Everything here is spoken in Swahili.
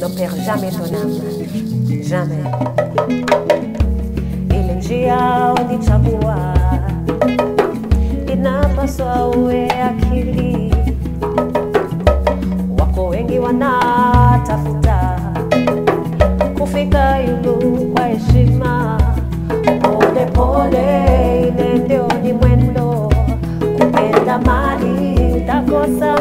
Ne perds jamais ton âme, jamais. Ile njia ulichagua inapaswa uwe akili. Wako wengi wanatafuta kufika yulu kwa heshima, pole pole, ile ndio ni mwendo. Kupenda mali utakosa